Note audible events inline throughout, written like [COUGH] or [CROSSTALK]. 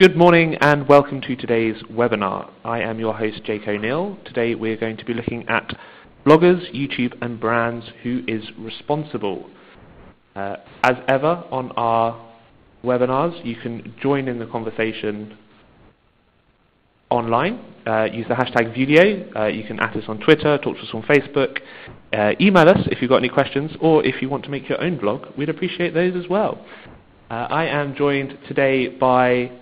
Good morning and welcome to today's webinar. I am your host, Jake O'Neill. Today we're going to be looking at bloggers, YouTube and brands, who is responsible. Uh, as ever on our webinars, you can join in the conversation online. Uh, use the hashtag Vuelio. Uh, you can add us on Twitter, talk to us on Facebook, uh, email us if you've got any questions, or if you want to make your own blog, we'd appreciate those as well. Uh, I am joined today by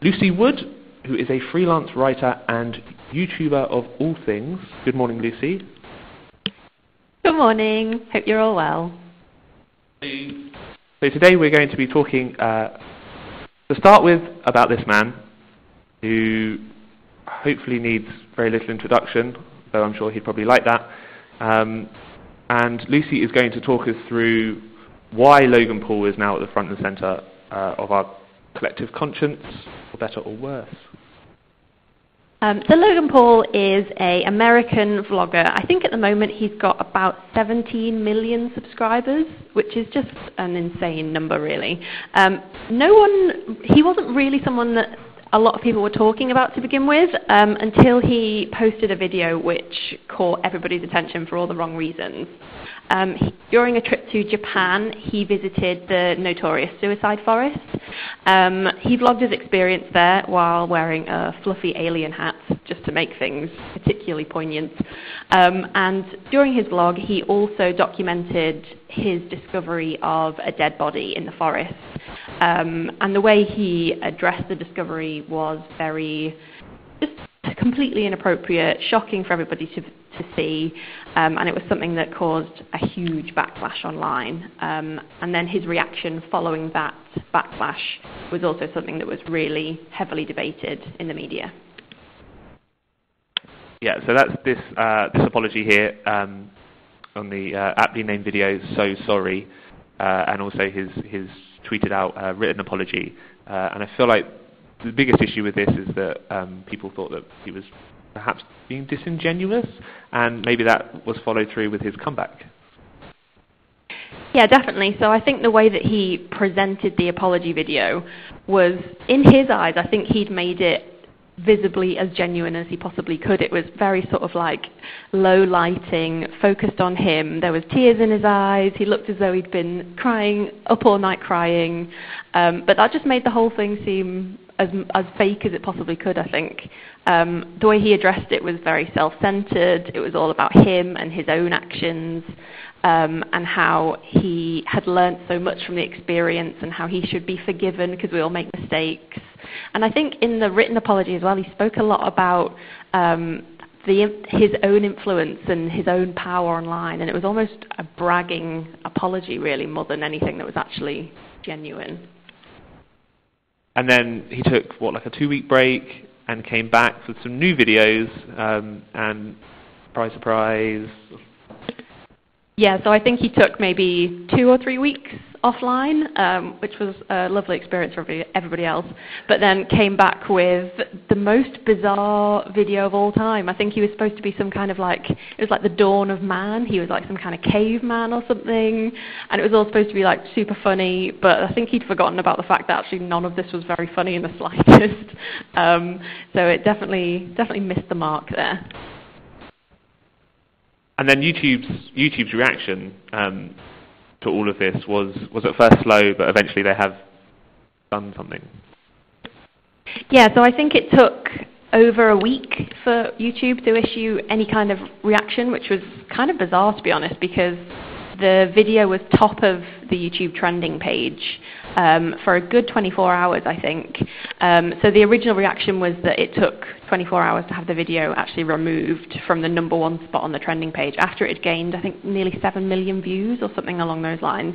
Lucy Wood, who is a freelance writer and YouTuber of all things. Good morning, Lucy. Good morning. Hope you're all well. So today we're going to be talking, uh, to start with, about this man who hopefully needs very little introduction, though I'm sure he'd probably like that. Um, and Lucy is going to talk us through why Logan Paul is now at the front and centre uh, of our collective conscience, better or worse? Um, so Logan Paul is a American vlogger. I think at the moment he's got about 17 million subscribers, which is just an insane number, really. Um, no one, he wasn't really someone that a lot of people were talking about to begin with um, until he posted a video which caught everybody's attention for all the wrong reasons. Um, he, during a trip to Japan, he visited the notorious suicide forest. Um, he vlogged his experience there while wearing a fluffy alien hat, just to make things particularly poignant. Um, and during his vlog, he also documented his discovery of a dead body in the forest. Um, and the way he addressed the discovery was very just completely inappropriate, shocking for everybody to, to see, um, and it was something that caused a huge backlash online. Um, and then his reaction following that backlash was also something that was really heavily debated in the media. Yeah, so that's this uh, this apology here um, on the uh, aptly named video. So sorry, uh, and also his his tweeted out a written apology. Uh, and I feel like the biggest issue with this is that um, people thought that he was perhaps being disingenuous, and maybe that was followed through with his comeback. Yeah, definitely. So I think the way that he presented the apology video was, in his eyes, I think he'd made it visibly as genuine as he possibly could. It was very sort of like low lighting, focused on him. There was tears in his eyes. He looked as though he'd been crying up all night crying. Um, but that just made the whole thing seem as as fake as it possibly could. I think um, the way he addressed it was very self-centered. It was all about him and his own actions. Um, and how he had learnt so much from the experience and how he should be forgiven because we all make mistakes. And I think in the written apology as well, he spoke a lot about um, the, his own influence and his own power online, and it was almost a bragging apology, really, more than anything that was actually genuine. And then he took what like a two-week break and came back with some new videos. Um, and surprise, surprise. Yeah, so I think he took maybe two or three weeks offline, um, which was a lovely experience for everybody else, but then came back with the most bizarre video of all time. I think he was supposed to be some kind of like, it was like the dawn of man. He was like some kind of caveman or something, and it was all supposed to be like super funny, but I think he'd forgotten about the fact that actually none of this was very funny in the [LAUGHS] slightest. um, so it definitely, definitely missed the mark there. And then YouTube's YouTube's reaction um, to all of this was was at first slow, but eventually they have done something. Yeah, so I think it took over a week for YouTube to issue any kind of reaction, which was kind of bizarre to be honest, because the video was top of the YouTube trending page um, for a good 24 hours, I think. Um, so the original reaction was that it took 24 hours to have the video actually removed from the number one spot on the trending page after it had gained, I think, nearly 7 million views or something along those lines.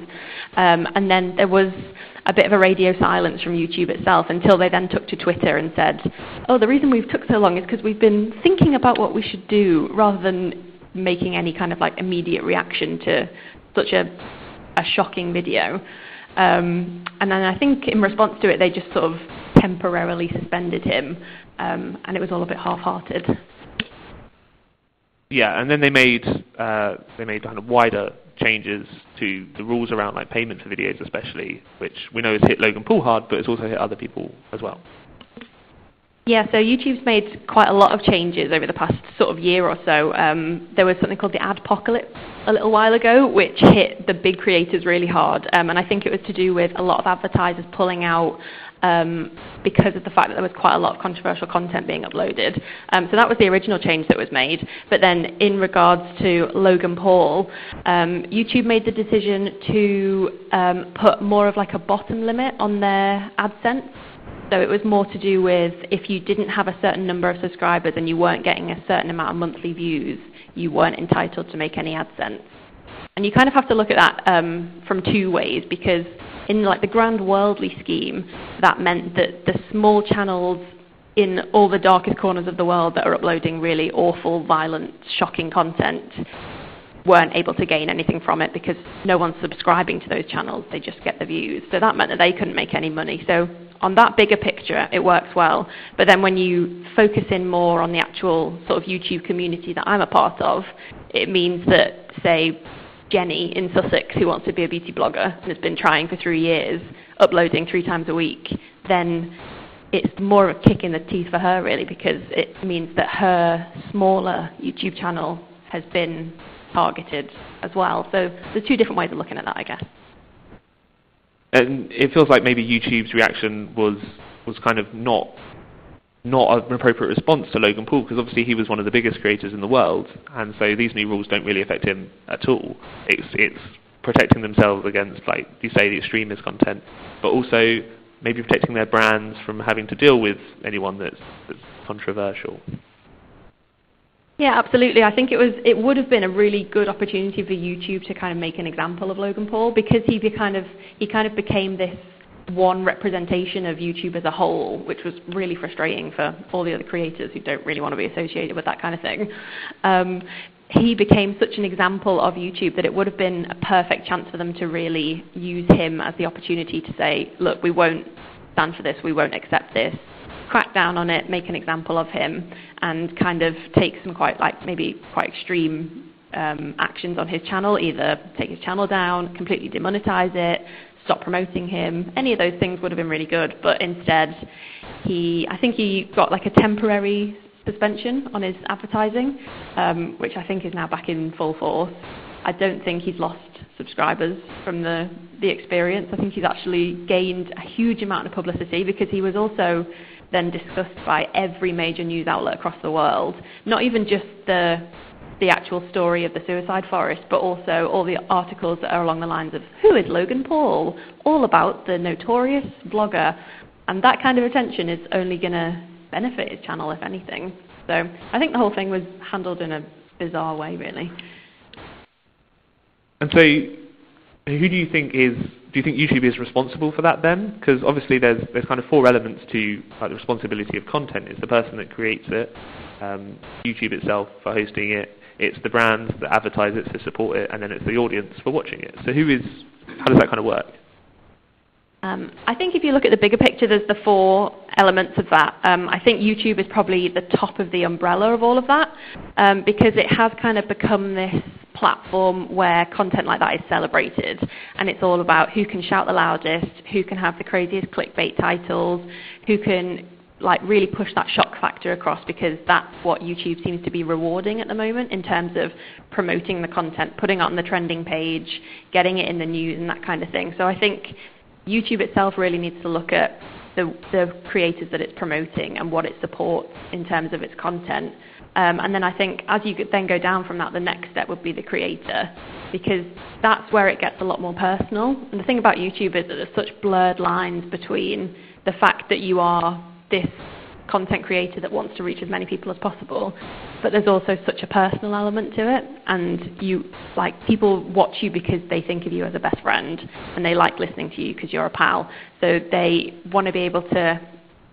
Um, and then there was a bit of a radio silence from YouTube itself until they then took to Twitter and said, oh, the reason we've took so long is because we've been thinking about what we should do rather than making any kind of like immediate reaction to such a, a shocking video. Um, and then I think in response to it, they just sort of temporarily suspended him, um, and it was all a bit half-hearted. Yeah, and then they made uh, they made kind of wider changes to the rules around like payment for videos, especially, which we know has hit Logan Paul hard, but it's also hit other people as well. Yeah, so YouTube's made quite a lot of changes over the past sort of year or so. Um, there was something called the adpocalypse a little while ago, which hit the big creators really hard, um, and I think it was to do with a lot of advertisers pulling out um, because of the fact that there was quite a lot of controversial content being uploaded. Um, so that was the original change that was made. But then, in regards to Logan Paul, um, YouTube made the decision to um, put more of like a bottom limit on their AdSense. So it was more to do with if you didn't have a certain number of subscribers and you weren't getting a certain amount of monthly views, you weren't entitled to make any AdSense. And you kind of have to look at that um, from two ways because in like the grand worldly scheme, that meant that the small channels in all the darkest corners of the world that are uploading really awful, violent, shocking content weren't able to gain anything from it because no one's subscribing to those channels. They just get the views. So that meant that they couldn't make any money. So on that bigger picture, it works well. But then when you focus in more on the actual sort of YouTube community that I'm a part of, it means that, say, Jenny in Sussex, who wants to be a beauty blogger and has been trying for three years, uploading three times a week, then it's more of a kick in the teeth for her, really, because it means that her smaller YouTube channel has been targeted as well. So there's two different ways of looking at that, I guess. And it feels like maybe YouTube's reaction was was kind of not not an appropriate response to Logan Paul because obviously he was one of the biggest creators in the world, and so these new rules don't really affect him at all. It's it's protecting themselves against, like you say, the extremist content, but also maybe protecting their brands from having to deal with anyone that's, that's controversial. Yeah, absolutely. I think it was it would have been a really good opportunity for YouTube to kind of make an example of Logan Paul because he be kind of he kind of became this one representation of YouTube as a whole, which was really frustrating for all the other creators who don't really want to be associated with that kind of thing. Um, he became such an example of YouTube that it would have been a perfect chance for them to really use him as the opportunity to say, look, we won't stand for this, we won't accept this, crack down on it, make an example of him, and kind of take some quite like maybe quite extreme um, actions on his channel, either take his channel down, completely demonetize it, stop promoting him. Any of those things would have been really good, but instead, he I think he got like a temporary suspension on his advertising, um, which I think is now back in full force. I don't think he's lost subscribers from the the experience. I think he's actually gained a huge amount of publicity because he was also then discussed by every major news outlet across the world. Not even just the the actual story of the suicide forest, but also all the articles that are along the lines of who is Logan Paul, all about the notorious blogger. And that kind of attention is only going to benefit his channel, if anything. So I think the whole thing was handled in a bizarre way, really. And so, who do you think is? Do you think YouTube is responsible for that then? Because obviously, there's there's kind of four elements to like, the responsibility of content. It's the person that creates it, um, YouTube itself for hosting it, it's the brands that advertise it to support it, and then it's the audience for watching it. So who is? How does that kind of work? Um, I think if you look at the bigger picture, there's the four elements of that. Um, I think YouTube is probably the top of the umbrella of all of that um, because it has kind of become this platform where content like that is celebrated and it's all about who can shout the loudest, who can have the craziest clickbait titles, who can like really push that shock factor across because that's what YouTube seems to be rewarding at the moment in terms of promoting the content, putting it on the trending page, getting it in the news and that kind of thing. So I think YouTube itself really needs to look at the, the creators that it's promoting and what it supports in terms of its content. Um, and then I think as you could then go down from that, the next step would be the creator, because that's where it gets a lot more personal. And the thing about YouTube is that there's such blurred lines between the fact that you are this content creator that wants to reach as many people as possible but there's also such a personal element to it. And you like people watch you because they think of you as a best friend and they like listening to you because you're a pal. So they want to be able to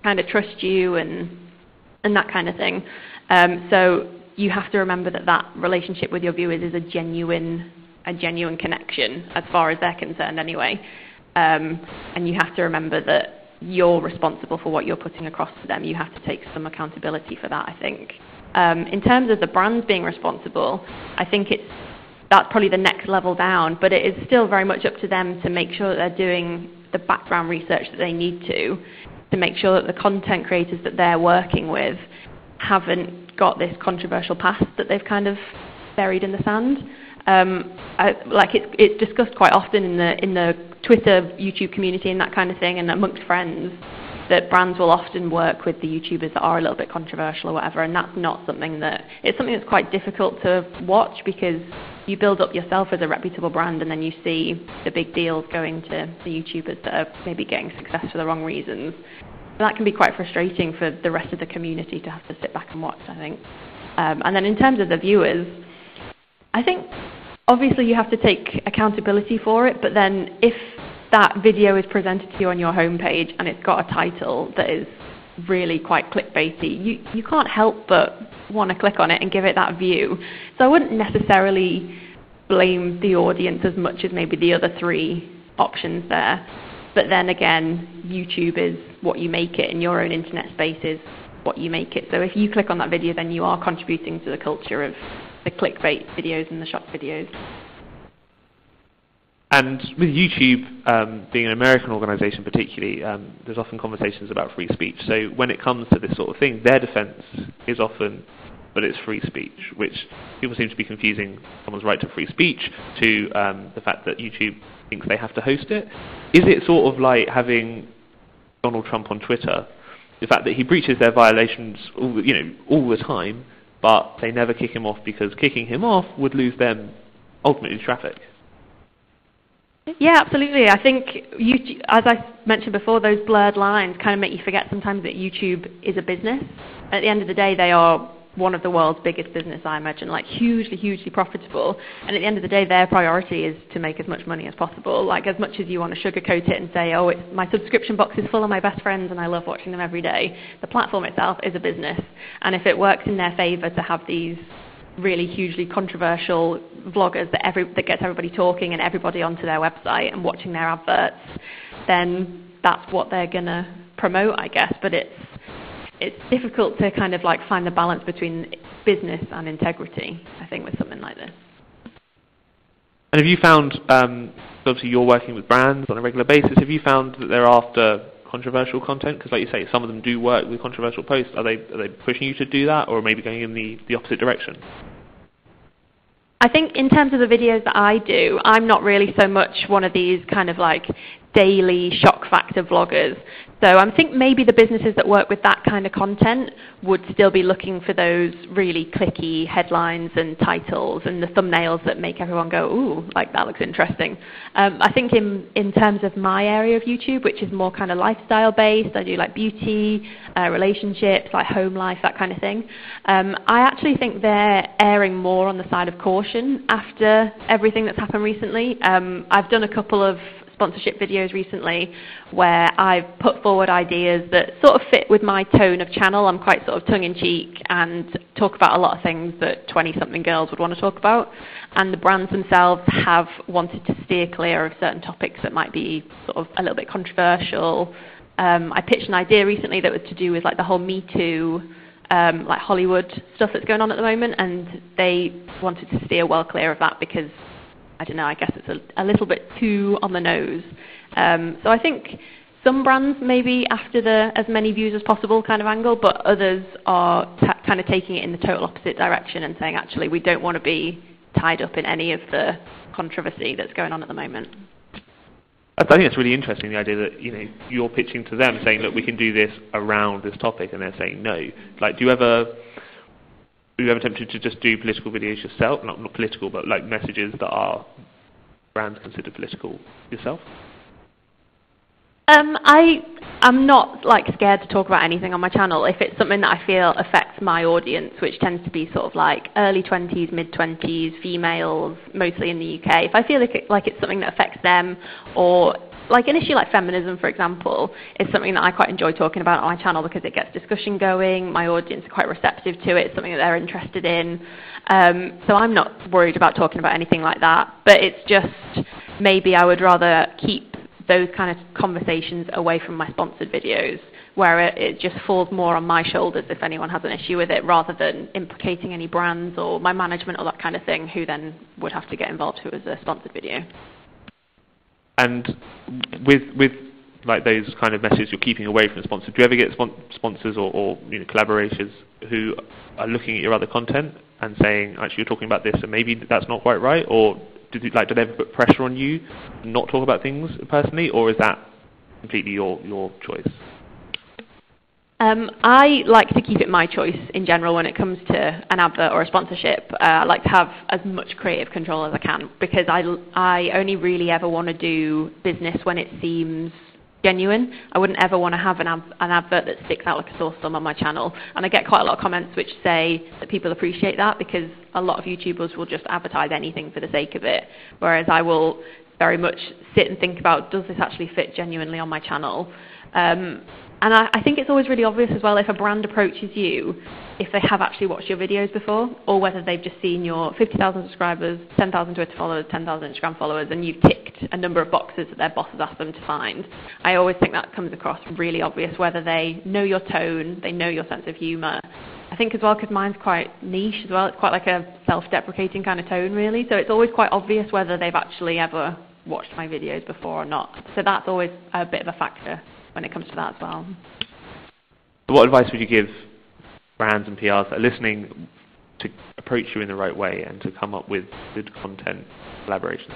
kind of trust you and and that kind of thing. Um, so you have to remember that that relationship with your viewers is a genuine a genuine connection as far as they're concerned anyway. Um, and you have to remember that you're responsible for what you're putting across to them. You have to take some accountability for that, I think. Um, in terms of the brands being responsible, I think it's that's probably the next level down, but it is still very much up to them to make sure that they're doing the background research that they need to to make sure that the content creators that they're working with haven't got this controversial past that they've kind of buried in the sand. Um, I, like it's, it's discussed quite often in the in the Twitter, YouTube community, and that kind of thing, and amongst friends, that brands will often work with the YouTubers that are a little bit controversial or whatever, and that's not something that it's something that's quite difficult to watch because you build up yourself as a reputable brand, and then you see the big deals going to the YouTubers that are maybe getting success for the wrong reasons. And that can be quite frustrating for the rest of the community to have to sit back and watch. I think. Um, and then in terms of the viewers, I think obviously you have to take accountability for it, but then if that video is presented to you on your homepage and it's got a title that is really quite clickbaity, you, you can't help but want to click on it and give it that view. So I wouldn't necessarily blame the audience as much as maybe the other three options there. But then again, YouTube is what you make it, and your own internet space is what you make it. So if you click on that video, then you are contributing to the culture of the clickbait videos and the shock videos. And with YouTube um, being an American organisation, particularly, um, there's often conversations about free speech. So when it comes to this sort of thing, their defence is often, but it's free speech, which people seem to be confusing someone's right to free speech to um, the fact that YouTube thinks they have to host it. Is it sort of like having Donald Trump on Twitter, the fact that he breaches their violations, all, you know, all the time, but they never kick him off because kicking him off would lose them ultimately traffic? Yeah, absolutely. I think, YouTube, as I mentioned before, those blurred lines kind of make you forget sometimes that YouTube is a business. At the end of the day, they are one of the world's biggest business, I imagine, like hugely, hugely profitable. And at the end of the day, their priority is to make as much money as possible. Like as much as you want to sugarcoat it and say, oh, it's, my subscription box is full of my best friends and I love watching them every day, the platform itself is a business. And if it works in their favour to have these really hugely controversial vloggers that every that gets everybody talking and everybody onto their website and watching their adverts, then that's what they're gonna promote, I guess. But it's it's difficult to kind of like find the balance between business and integrity. I think with something like this. And have you found, um, obviously you're working with brands on a regular basis, have you found that they're after controversial content? Because like you say, some of them do work with controversial posts. Are they, are they pushing you to do that or maybe going in the, the opposite direction? I think in terms of the videos that I do, I'm not really so much one of these kind of like daily shock factor vloggers. So I think maybe the businesses that work with that kind of content would still be looking for those really clicky headlines and titles and the thumbnails that make everyone go, ooh, like that looks interesting. Um, I think in, in terms of my area of YouTube, which is more kind of lifestyle based, I do like beauty, uh, relationships, like home life, that kind of thing. Um, I actually think they're erring more on the side of caution after everything that's happened recently. Um, I've done a couple of sponsorship videos recently where I've put forward ideas that sort of fit with my tone of channel. I'm quite sort of tongue in cheek and talk about a lot of things that 20 something girls would want to talk about. And the brands themselves have wanted to steer clear of certain topics that might be sort of a little bit controversial. Um, I pitched an idea recently that was to do with like the whole Me Too um, like Hollywood stuff that's going on at the moment, and they wanted to steer well clear of that because I don't know, I guess it's a, a little bit too on the nose. Um, so I think some brands maybe after the as many views as possible kind of angle, but others are kind of taking it in the total opposite direction and saying actually we don't want to be tied up in any of the controversy that's going on at the moment. I think it's really interesting the idea that you know you're pitching to them saying look we can do this around this topic and they're saying no. Like do you ever you ever tempted to just do political videos yourself? Not, not political, but like messages that are brands considered political yourself? Um, I I'm not like scared to talk about anything on my channel if it's something that I feel affects my audience, which tends to be sort of like early 20s, mid 20s, females, mostly in the UK. If I feel like, it, like it's something that affects them or like an issue like feminism, for example, is something that I quite enjoy talking about on my channel because it gets discussion going. My audience are quite receptive to it. It's something that they're interested in. Um, so I'm not worried about talking about anything like that. But it's just maybe I would rather keep those kind of conversations away from my sponsored videos where it, it, just falls more on my shoulders if anyone has an issue with it rather than implicating any brands or my management or that kind of thing who then would have to get involved who was a sponsored video. And with with like those kind of messages you're keeping away from sponsors? Do you ever get spon- sponsors or, or you know, collaborators who are looking at your other content and saying, actually, you're talking about this, and maybe that's not quite right, or do you, like do they ever put pressure on you not talk about things personally, or is that completely your your choice? Um, I like to keep it my choice in general when it comes to an advert or a sponsorship. Uh, I like to have as much creative control as I can because I, I only really ever want to do business when it seems genuine. I wouldn't ever want to have an, an advert that sticks out like a sore thumb on my channel. And I get quite a lot of comments which say that people appreciate that because a lot of YouTubers will just advertise anything for the sake of it, whereas I will very much sit and think about does this actually fit genuinely on my channel. Um, and I, I think it's always really obvious as well if a brand approaches you, if they have actually watched your videos before, or whether they've just seen your 50,000 subscribers, 10,000 Twitter followers, 10,000 Instagram followers, and you've ticked a number of boxes that their boss has asked them to find. I always think that comes across really obvious, whether they know your tone, they know your sense of humour. I think as well, because mine's quite niche as well, it's quite like a self-deprecating kind of tone really, so it's always quite obvious whether they've actually ever watched my videos before or not. So that's always a bit of a factor when it comes to that as well. What advice would you give brands and PRs that are listening to approach you in the right way and to come up with good content collaborations?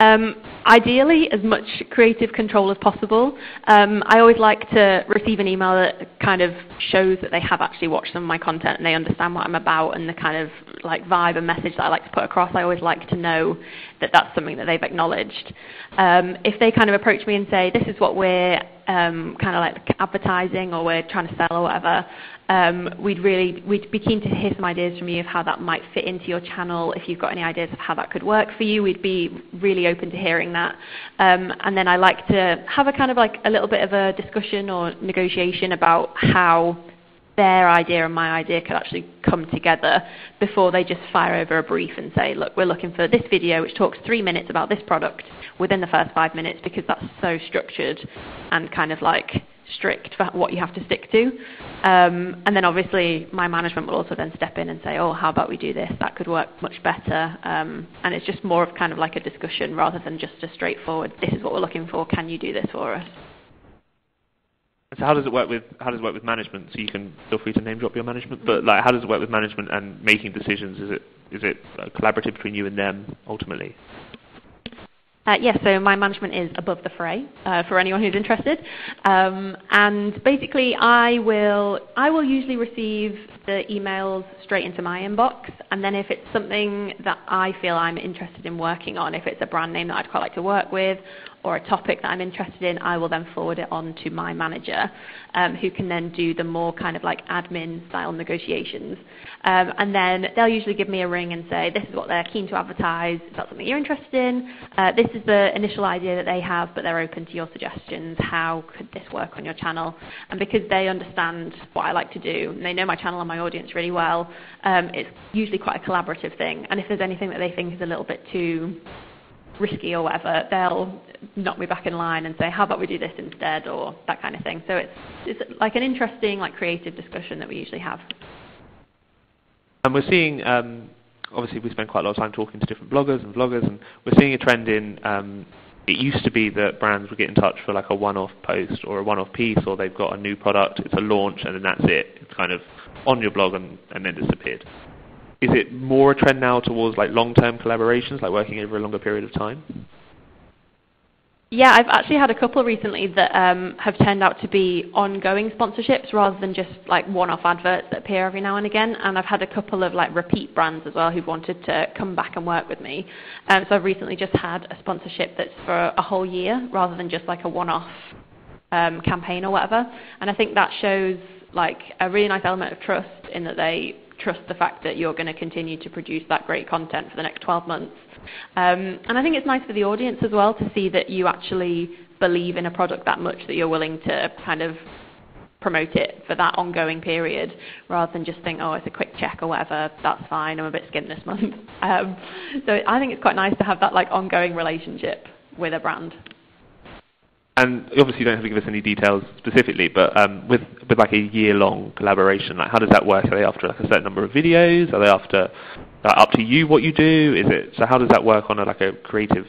Um, ideally, as much creative control as possible. Um, I always like to receive an email that kind of shows that they have actually watched some of my content and they understand what I'm about and the kind of like vibe and message that I like to put across. I always like to know that that's something that they've acknowledged. Um, if they kind of approach me and say, "This is what we're um, kind of like advertising or we're trying to sell or whatever," um, we'd really we'd be keen to hear some ideas from you of how that might fit into your channel. If you've got any ideas of how that could work for you, we'd be really open to hearing that. Um, and then I like to have a kind of like a little bit of a discussion or negotiation about how their idea and my idea could actually come together before they just fire over a brief and say, look, we're looking for this video which talks three minutes about this product within the first five minutes because that's so structured and kind of like strict for what you have to stick to. Um, and then obviously my management will also then step in and say, oh, how about we do this? That could work much better. Um, and it's just more of kind of like a discussion rather than just a straightforward, this is what we're looking for, can you do this for us? So how does it work with how does it work with management? So you can feel free to name drop your management, but like how does it work with management and making decisions? Is it is it collaborative between you and them ultimately? Uh, yes, so my management is above the fray uh, for anyone who's interested, um, and basically I will I will usually receive the emails straight into my inbox, and then if it's something that I feel I'm interested in working on, if it's a brand name that I'd quite like to work with, or a topic that I'm interested in, I will then forward it on to my manager, um, who can then do the more kind of like admin style negotiations. Um, and then they'll usually give me a ring and say, this is what they're keen to advertise, is that something you're interested in? Uh, this is the initial idea that they have, but they're open to your suggestions. How could this work on your channel? And because they understand what I like to do, and they know my channel and my audience really well, um, it's usually quite a collaborative thing. And if there's anything that they think is a little bit too risky or whatever, they'll knock me back in line and say, how about we do this instead, or that kind of thing. So it's, it's like an interesting, like creative discussion that we usually have. And we're seeing, um, obviously we spend quite a lot of time talking to different bloggers and vloggers, and we're seeing a trend in, um, it used to be that brands would get in touch for like a one-off post or a one-off piece, or they've got a new product, it's a launch, and then that's it. It's kind of on your blog and, and then disappeared is it more a trend now towards like long-term collaborations, like working over a longer period of time? Yeah, I've actually had a couple recently that um, have turned out to be ongoing sponsorships rather than just like one-off adverts that appear every now and again. And I've had a couple of like repeat brands as well who've wanted to come back and work with me. Um, so I've recently just had a sponsorship that's for a whole year rather than just like a one-off um, campaign or whatever. And I think that shows like a really nice element of trust in that they trust the fact that you're going to continue to produce that great content for the next 12 months. Um, and I think it's nice for the audience as well to see that you actually believe in a product that much that you're willing to kind of promote it for that ongoing period rather than just think, oh, it's a quick check or whatever, that's fine, I'm a bit skint this month. [LAUGHS] Um, so I think it's quite nice to have that like ongoing relationship with a brand. And obviously, you don't have to give us any details specifically, but um, with with like a year-long collaboration, like how does that work? Are they after like a certain number of videos? Are they after uh, up to you what you do? Is it so? How does that work on a like a creative?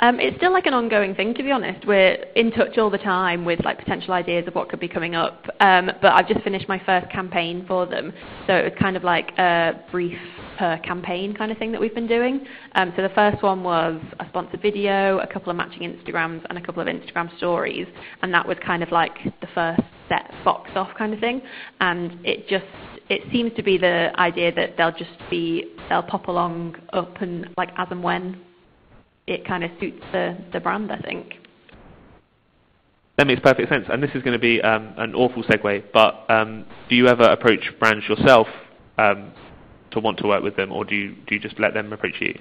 Um, it's still like an ongoing thing, to be honest. We're in touch all the time with like potential ideas of what could be coming up. Um, but I've just finished my first campaign for them, so it was kind of like a brief per campaign kind of thing that we've been doing. Um, so the first one was a sponsored video, a couple of matching Instagrams, and a couple of Instagram stories, and that was kind of like the first set box off kind of thing. And it just it seems to be the idea that they'll just be they'll pop along up and like as and when it kind of suits the, the brand, I think. That makes perfect sense. And this is going to be um, an awful segue, but um, do you ever approach brands yourself um, to want to work with them, or do you, do you just let them approach you?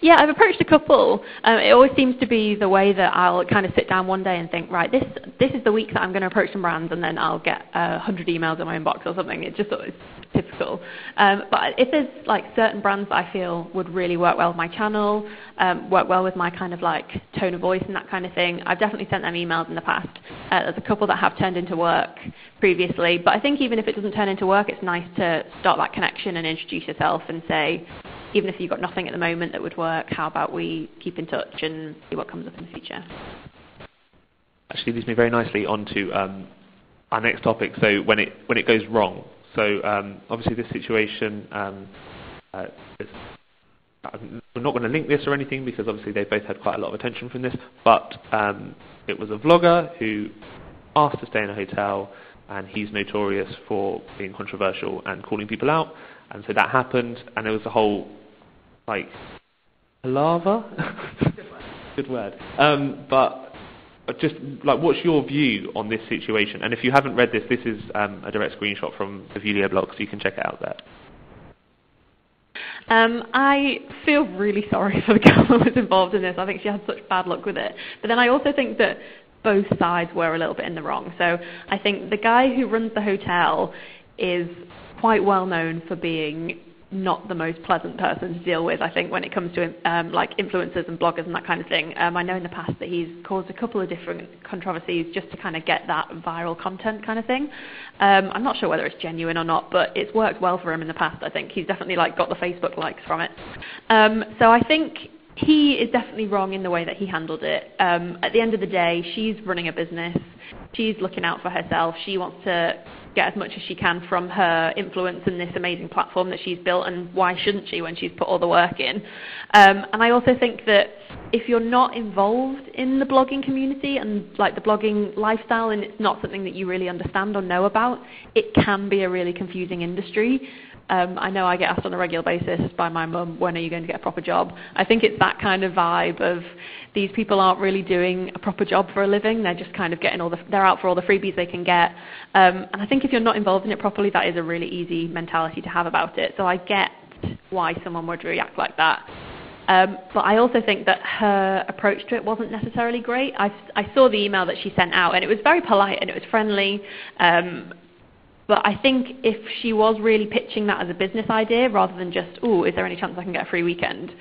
Yeah, I've approached a couple. Um, it always seems to be the way that I'll kind of sit down one day and think, right, this this is the week that I'm going to approach some brands, and then I'll get a hundred emails in my inbox or something. It's just it's typical. Um, but if there's like certain brands that I feel would really work well with my channel, um, work well with my kind of like tone of voice and that kind of thing, I've definitely sent them emails in the past. Uh, there's a couple that have turned into work previously, but I think even if it doesn't turn into work, it's nice to start that connection and introduce yourself and say, even if you've got nothing at the moment that would work, how about we keep in touch and see what comes up in the future? Actually, leads me very nicely onto um, our next topic. So when it when it goes wrong. So um, obviously this situation. Um, uh, we're not going to link this or anything because obviously they both had quite a lot of attention from this. But um, it was a vlogger who asked to stay in a hotel, and he's notorious for being controversial and calling people out. And so that happened, and there was a whole like lava. [LAUGHS] Good word. Um, but just like, what's your view on this situation? And if you haven't read this, this is um, a direct screenshot from the Vuelio blog, so you can check it out there. Um, I feel really sorry [LAUGHS] for the girl who was involved in this. I think she had such bad luck with it. But then I also think that both sides were a little bit in the wrong. So I think the guy who runs the hotel is quite well known for being not the most pleasant person to deal with, I think, when it comes to um, like influencers and bloggers and that kind of thing. Um, I know in the past that he's caused a couple of different controversies just to kind of get that viral content kind of thing. Um, I'm not sure whether it's genuine or not, but it's worked well for him in the past. I think he's definitely like got the Facebook likes from it. Um, so I think he is definitely wrong in the way that he handled it. Um, at the end of the day, she's running a business. She's looking out for herself. She wants to get as much as she can from her influence and this amazing platform that she's built, and why shouldn't she when she's put all the work in? Um, and I also think that if you're not involved in the blogging community and like the blogging lifestyle, and it's not something that you really understand or know about, it can be a really confusing industry. Um, I know I get asked on a regular basis by my mum, when are you going to get a proper job? I think it's that kind of vibe of these people aren't really doing a proper job for a living. They're just kind of getting all the, they're out for all the freebies they can get. Um, and I think if you're not involved in it properly, that is a really easy mentality to have about it. So I get why someone would react like that. Um, but I also think that her approach to it wasn't necessarily great. I, I saw the email that she sent out, and it was very polite and it was friendly. Um, but I think if she was really pitching that as a business idea rather than just, oh, is there any chance I can get a free weekend?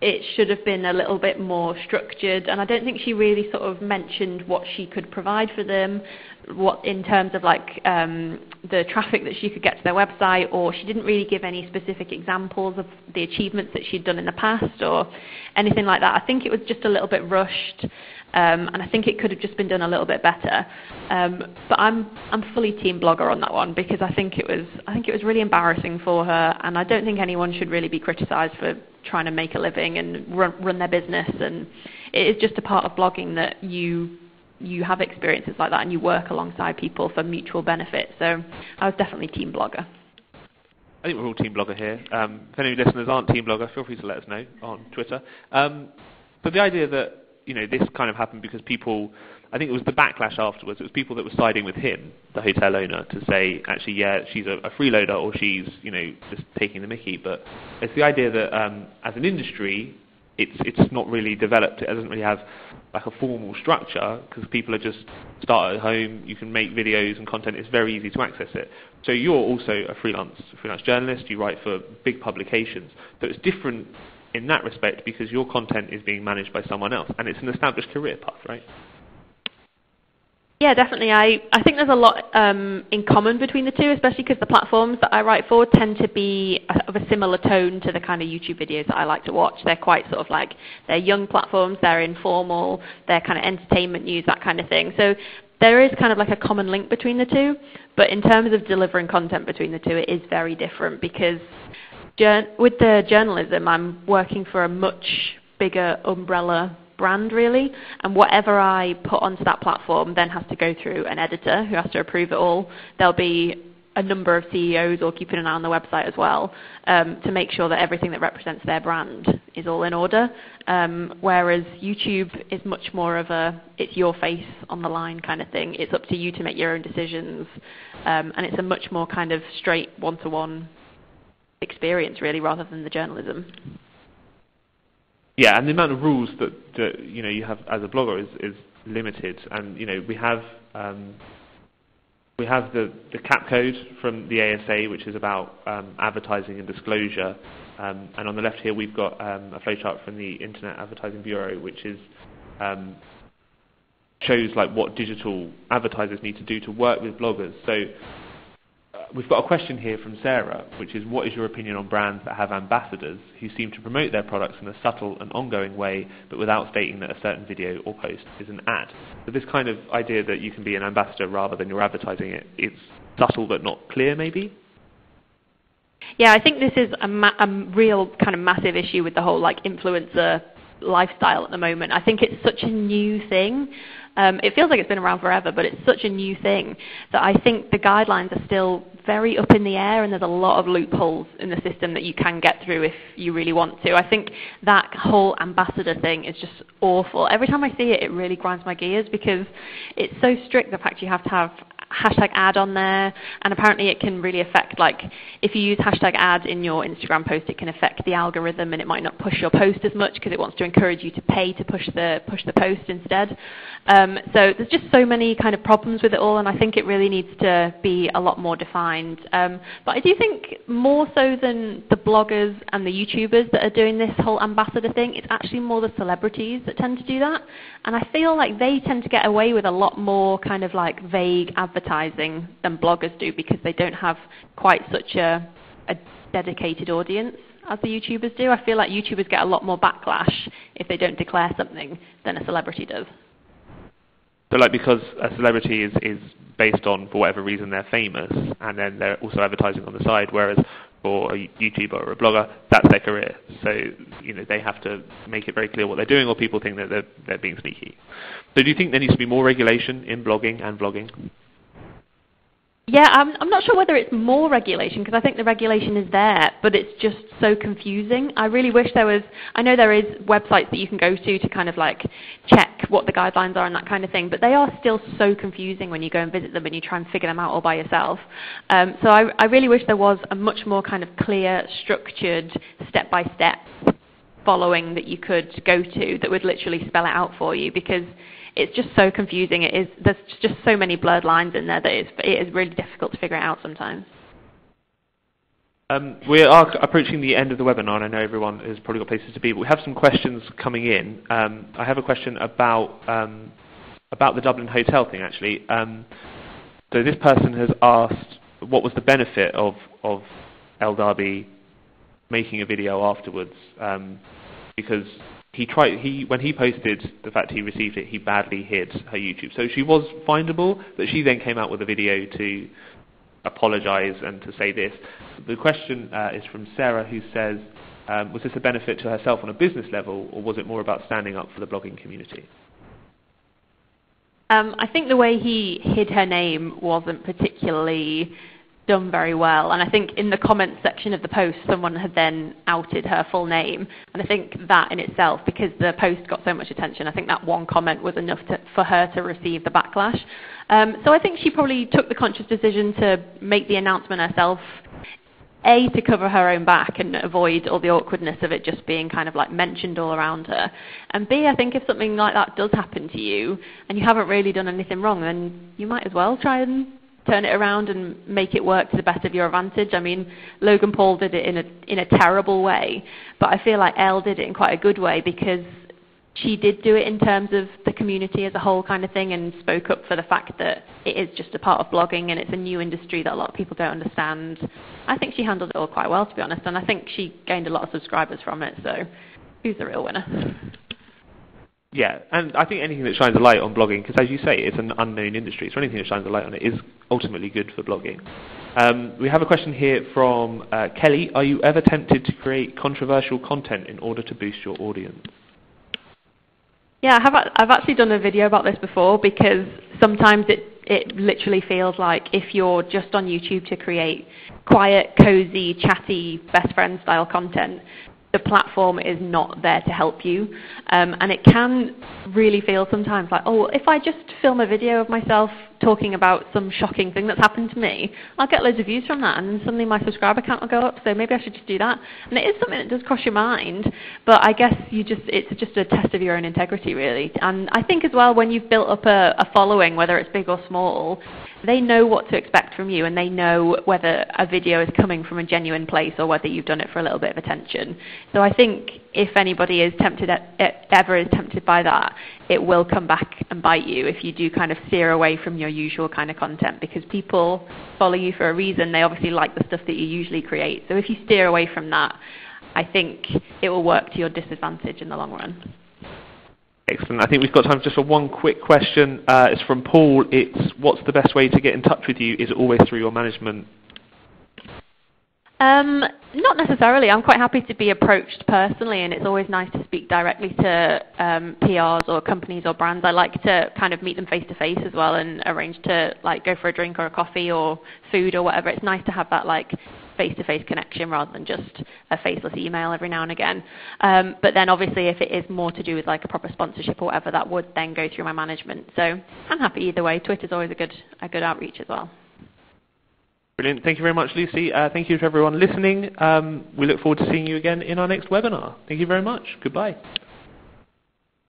It should have been a little bit more structured, and I don't think she really sort of mentioned what she could provide for them, what in terms of like um, the traffic that she could get to their website, or she didn't really give any specific examples of the achievements that she'd done in the past or anything like that. I think it was just a little bit rushed. Um, and I think it could have just been done a little bit better. Um, but I'm I'm fully team blogger on that one because I think it was I think it was really embarrassing for her, and I don't think anyone should really be criticised for trying to make a living and run, run their business. And it is just a part of blogging that you you have experiences like that and you work alongside people for mutual benefit. So I was definitely team blogger. I think we're all team blogger here. Um, if any listeners aren't team blogger, feel free to let us know on Twitter. Um, but the idea that you know, this kind of happened because people, I think it was the backlash afterwards, it was people that were siding with him, the hotel owner, to say, actually, yeah, she's a, a freeloader or she's, you know, just taking the mickey. But it's the idea that um, as an industry, it's, it's not really developed. It doesn't really have like a formal structure because people are just start at home. You can make videos and content. It's very easy to access it. So you're also a freelance freelance journalist. You write for big publications. So it's different in that respect because your content is being managed by someone else and it's an established career path, right? Yeah, definitely. I, I think there's a lot um, in common between the two, especially because the platforms that I write for tend to be of a similar tone to the kind of YouTube videos that I like to watch. They're quite sort of like, they're young platforms, they're informal, they're kind of entertainment news, that kind of thing. So there is kind of like a common link between the two, but in terms of delivering content between the two, it is very different because with the journalism, I'm working for a much bigger umbrella brand really, and whatever I put onto that platform then has to go through an editor who has to approve it all. There'll be a number of CEOs or keeping an eye on the website as well um, to make sure that everything that represents their brand is all in order. Um, whereas YouTube is much more of a it's your face on the line kind of thing. It's up to you to make your own decisions, um, and it's a much more kind of straight one-to-one experience really, rather than the journalism. Yeah, and the amount of rules that, that you know you have as a blogger is, is limited, and you know we have um, we have the, the CAP code from the ASA, which is about um, advertising and disclosure, um, and on the left here we've got um, a flowchart from the Internet Advertising Bureau, which is um, shows like what digital advertisers need to do to work with bloggers. So we've got a question here from Sarah, which is what is your opinion on brands that have ambassadors who seem to promote their products in a subtle and ongoing way, but without stating that a certain video or post is an ad? So this kind of idea that you can be an ambassador rather than you're advertising it, it's subtle but not clear maybe? Yeah, I think this is a, ma- a real kind of massive issue with the whole like influencer lifestyle at the moment. I think it's such a new thing. Um, it feels like it's been around forever, but it's such a new thing that I think the guidelines are still very up in the air, and there's a lot of loopholes in the system that you can get through if you really want to. I think that whole ambassador thing is just awful. Every time I see it, it really grinds my gears because it's so strict. The fact you have to have hashtag ad on there, and apparently it can really affect, like, if you use hashtag ad in your Instagram post, it can affect the algorithm, and it might not push your post as much because it wants to encourage you to pay to push the push the post instead. Um, so there's just so many kind of problems with it all, and I think it really needs to be a lot more defined. Um, but I do think more so than the bloggers and the YouTubers that are doing this whole ambassador thing, it's actually more the celebrities that tend to do that, and I feel like they tend to get away with a lot more kind of like vague advertising than bloggers do because they don't have quite such a, a dedicated audience as the YouTubers do. I feel like YouTubers get a lot more backlash if they don't declare something than a celebrity does. So like because a celebrity is, is based on, for whatever reason, they're famous, and then they're also advertising on the side, whereas for a YouTuber or a blogger, that's their career. So you know they have to make it very clear what they're doing, or people think that they're, they're being sneaky. So do you think there needs to be more regulation in blogging and vlogging? Yeah, I'm, I'm not sure whether it's more regulation because I think the regulation is there, but it's just so confusing. I really wish there was. I know there is websites that you can go to to kind of like check what the guidelines are and that kind of thing, but they are still so confusing when you go and visit them and you try and figure them out all by yourself. Um, so I, I really wish there was a much more kind of clear, structured, step by step following that you could go to that would literally spell it out for you because it's just so confusing. It is there's just so many blurred lines in there that it's, it is really difficult to figure it out sometimes. Um, we are approaching the end of the webinar, and I know everyone has probably got places to be, but we have some questions coming in. Um, I have a question about um, about the Dublin hotel thing, actually. Um, so this person has asked what was the benefit of, of Elle Darby making a video afterwards, um, because he tried he when he posted the fact he received it, he badly hid her YouTube. So she was findable, but she then came out with a video to apologise and to say this. The question uh, is from Sarah, who says, um, "Was this a benefit to herself on a business level, or was it more about standing up for the blogging community?" Um, I think the way he hid her name wasn't particularly done very well. And I think in the comments section of the post, someone had then outed her full name. And I think that in itself, because the post got so much attention, I think that one comment was enough to, for her to receive the backlash. Um, so I think she probably took the conscious decision to make the announcement herself. A, to cover her own back and avoid all the awkwardness of it just being kind of like mentioned all around her. And B, I think if something like that does happen to you and you haven't really done anything wrong, then you might as well try and turn it around and make it work to the best of your advantage. I mean, Logan Paul did it in a in a terrible way, but I feel like Elle did it in quite a good way because she did do it in terms of the community as a whole kind of thing and spoke up for the fact that it is just a part of blogging and it's a new industry that a lot of people don't understand. I think she handled it all quite well, to be honest, and I think she gained a lot of subscribers from it, so who's the real winner? Yeah, and I think anything that shines a light on blogging, because as you say, it's an unknown industry, so anything that shines a light on it is ultimately good for blogging. Um, we have a question here from uh, Kelly. Are you ever tempted to create controversial content in order to boost your audience? Yeah, I have, I've actually done a video about this before because sometimes it, it literally feels like if you're just on YouTube to create quiet, cozy, chatty, best friend style content, the platform is not there to help you. Um, and it can really feel sometimes like, oh, if I just film a video of myself talking about some shocking thing that's happened to me, I'll get loads of views from that, and then suddenly my subscriber count will go up. So maybe I should just do that. And it is something that does cross your mind, but I guess you just it's just a test of your own integrity, really. And I think as well, when you've built up a, a following, whether it's big or small, they know what to expect from you and they know whether a video is coming from a genuine place or whether you've done it for a little bit of attention. So I think if anybody is tempted, ever is tempted by that, it will come back and bite you if you do kind of steer away from your usual kind of content because people follow you for a reason. They obviously like the stuff that you usually create. So if you steer away from that, I think it will work to your disadvantage in the long run. Excellent. I think we've got time just for one quick question. Uh, it's from Paul. It's what's the best way to get in touch with you? Is it always through your management? Um, not necessarily. I'm quite happy to be approached personally, and it's always nice to speak directly to um, PRs or companies or brands. I like to kind of meet them face to face as well, and arrange to like go for a drink or a coffee or food or whatever. It's nice to have that like face-to-face connection rather than just a faceless email every now and again. Um, but then obviously if it is more to do with like a proper sponsorship or whatever, that would then go through my management. So I'm happy either way. Twitter's always a good, a good outreach as well. Brilliant. Thank you very much, Lucy. Uh, thank you to everyone listening. Um, we look forward to seeing you again in our next webinar. Thank you very much. Goodbye.